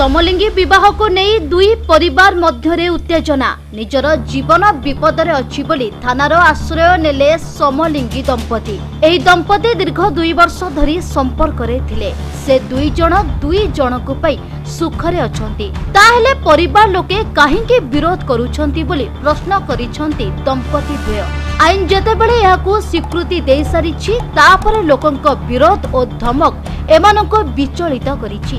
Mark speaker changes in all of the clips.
Speaker 1: ସମଲିଙ୍ଗୀ ବିବାହକୁ ନେଇ ଦୁଇ ପରିବାର ମଧ୍ୟରେ ଉତ୍ତେଜନା ନିଜର ଜୀବନ ବିପଦରେ ଅଛି ବୋଲି ଥାନାର ଆଶ୍ରୟ ନେଲେ ସମଲିଙ୍ଗୀ ଦମ୍ପତି ଏହି ଦମ୍ପତି ଦୀର୍ଘ ଦୁଇ ବର୍ଷ ଧରି ସମ୍ପର୍କରେ ଥିଲେ ସେ ଦୁଇ ଜଣ ଦୁଇ ଜଣଙ୍କୁ ପାଇ ସୁଖରେ ଅଛନ୍ତି ତାହେଲେ ପରିବାର ଲୋକେ କାହିଁକି ବିରୋଧ କରୁଛନ୍ତି ବୋଲି ପ୍ରଶ୍ନ କରିଛନ୍ତି ଦମ୍ପତି ଦ୍ୱୟ ଆଇନ ଯେତେବେଳେ ଏହାକୁ ସ୍ୱୀକୃତି ଦେଇସାରିଛି ତାପରେ ଲୋକଙ୍କ ବିରୋଧ ଓ ଧମକ ଏମାନଙ୍କୁ ବିଚଳିତ କରିଛି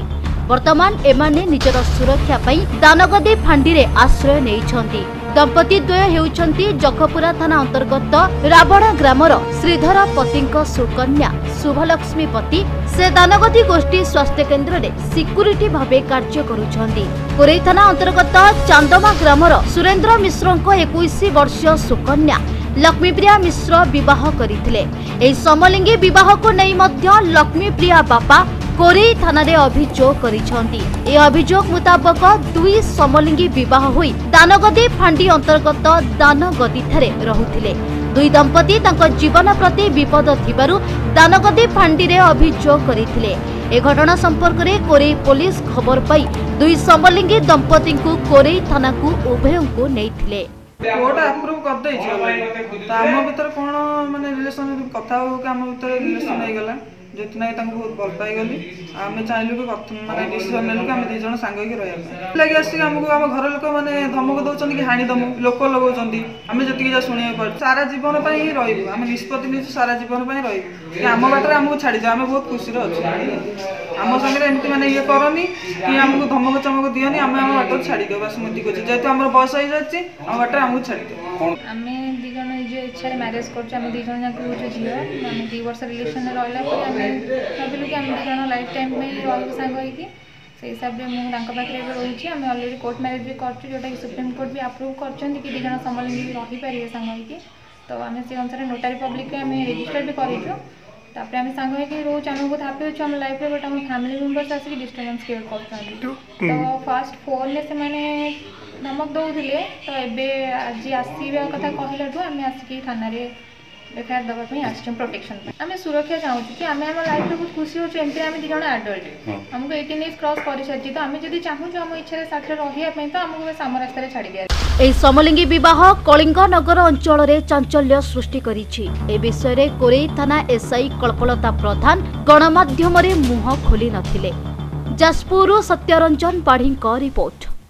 Speaker 1: বর্তমান এমানে নিজের সুরক্ষা পাই দানগদী ফাঁডিরে আশ্রয় নেইছন্তি দম্পতি দ্বয় হেউছন্তি জখপুরা থানা অন্তর্গত রাবণা গ্রামর শ্রীধর পতিঙ্ক সুকন্যা শুভলক্ষ্মী পতি সে দানগদী গোষ্ঠী স্বাস্থ্য কেন্দ্রে সিকুরিটি ভাবে কার্য করুছন্তি কোরেই থানা অন্তর্গত চান্দমা গ্রামর সুরেন্দ্র মিশ্রঙ্ক একুশ বর্ষীয় সুকন্যা লক্ষ্মীপ্রিয়া মিশ্র বিবাহ করে এই সমলিঙ্গী বিবাহক নেই মধ্য লক্ষ্মীপ্রিয়া বাপা କୋରେଇ ଥାନାରେ ଅଭିଯୋଗ କରିଛନ୍ତି ଏହି ଅଭିଯୋଗ ମୁତାବକ ଦୁଇ ସମଲିଙ୍ଗୀ ବିବାହ ହୋଇ ଦାନଗଦୀ ଫାଣ୍ଡି ଅନ୍ତର୍ଗତ ଦାନଗଦୀଠାରେ ରହୁଥିଲେ ଦୁଇ ଦମ୍ପତି ତାଙ୍କ ଜୀବନ ପ୍ରତି ବିପଦ ଥିବାରୁ ଦାନଗଦୀ ଫାଣ୍ଡିରେ ଅଭିଯୋଗ କରିଥିଲେ ଏ ଘଟଣା ସମ୍ପର୍କରେ କୋରେଇ ପୋଲିସ ଖବର ପାଇ ଦୁଇ ସମଲିଙ୍ଗୀ ଦମ୍ପତିଙ୍କୁ କୋରେଇ ଥାନାକୁ ଉଭୟଙ୍କୁ ନେଇଥିଲେ
Speaker 2: କରିଦେଇଛି ଆମ ଭିତରେ କଣ ମାନେ ରିଲେସନ କଥା ହଉ କି ଆମ ଭିତରେ ରିଲେସନ ହେଇଗଲା ଯେ ତୁ ତାଙ୍କୁ ବହୁତ ଭଲ ପାଇଗଲି ଆମେ ଚାହିଁଲୁ କି ପ୍ରଥମ ମାନେ ଡିସିସନ୍ ନେଲୁ କି ଆମେ ଦୁଇ ଜଣ ସାଙ୍ଗ ହେଇକି ରହିବା ପାଇଁ ଲାଗି ଆସିକି ଆମକୁ ଆମ ଘର ମାନେ ଧମକ ଦେଉଛନ୍ତି କି ହାଣି ଦମୁ ଲୋକ ଲଗଉଛନ୍ତି ଆମେ ଯେତିକି ଯାହା ଶୁଣିବାକୁ ପାରୁଛୁ ସାରା ଜୀବନ ପାଇଁ ହିଁ ରହିବୁ ଆମେ ନିଷ୍ପତ୍ତି ନେଇଛୁ ସାରା ଜୀବନ ପାଇଁ ରହିବୁ କି ଆମ ବାଟରେ ଆମକୁ ଛାଡ଼ିଯାଉ ଆମେ ବହୁତ ଖୁସିରେ ଅଛୁ ଆମ ସାଙ୍ଗରେ ଏମିତି ମାନେ ଇଏ କରନି କି ଆମକୁ ଧମକ ଚମକ ଦିଅନି ଆମେ ଆମ ବାଟରେ ଛାଡ଼ିଦେଉ ବାସ ମୁଁ କହୁଛି ଯେହେତୁ ଆମର ବୟସ ହେଇଯାଉଛି ଆମ ବାଟରେ ଆମକୁ ଛାଡ଼ିଦେଉ
Speaker 3: ଆମେ ଦୁଇ ଜଣ ନିଜ ଇଚ୍ଛାରେ ମ୍ୟାରେଜ୍ କରୁଛୁ ଆମେ ଦୁଇ ଜଣ ଯାକ ହେଉଛୁ ଝିଅ ଆମେ ଦୁଇ ବର୍ଷ ରିଲେସନ୍ରେ ରହିଲା ପରେ ଆମେ भाविल कि आम दुजा लाइफ टाइम में रोल सांग से हिसाब से मुझे रही आम अलरेडी कोर्ट म्यारेज भी करूँ जोटा कि सुप्रीमकोर्ट भी आप्रूव कर दुज समलिंगी भी रहीपर सांग तो आम से अनुसार नोटारी पब्लिक आम रेजिटर भी करूँ तापर आम सांग रोच आम बहुत हापी हो लाइफ बट आम फैमिली मेम्बर्स आसिक डिस्टर्बेन्स क्रिएट कर तो फास्ट फोन में से मैंने धमक दौले तो ये आज आसवा कथा कहला आम आसिक थाना ବେକାର ଦେବା ପାଇଁ ଆସିଛୁ ପ୍ରୋଟେକ୍ସନ୍ ପାଇଁ ଆମେ ସୁରକ୍ଷା ଚାହୁଁଛୁ କି ଆମେ ଆମ ଲାଇଫ୍ରେ ବହୁତ ଖୁସି ହେଉଛୁ ଏମିତିରେ ଆମେ ଦୁଇ ଜଣ ଆଡଲ୍ଟ ଆମକୁ ଏଇଟିନ୍ ଏଜ୍ କ୍ରସ୍ କରିସାରିଛି ତ ଆମେ ଯଦି ଚାହୁଁଛୁ ଆମ ଇଚ୍ଛାରେ ସାଥିରେ ରହିବା ପାଇଁ ତ ଆମକୁ ଏବେ ସାମ ରାସ୍ତାରେ ଛାଡ଼ି ଦିଆଯିବ
Speaker 1: ଏହି ସମଲିଙ୍ଗୀ ବିବାହ କଳିଙ୍ଗନଗର ଅଞ୍ଚଳରେ ଚାଞ୍ଚଲ୍ୟ ସୃଷ୍ଟି କରିଛି ଏ ବିଷୟରେ କୋରେଇ ଥାନା ଏସ୍ଆଇ କଳ୍ପଲତା ପ୍ରଧାନ ଗଣମାଧ୍ୟମରେ ମୁହଁ ଖୋଲି ନଥିଲେ ଯାଜପୁରରୁ ସତ୍ୟରଞ୍ଜନ ପାଢ଼ୀଙ୍କ ରିପୋର୍ଟ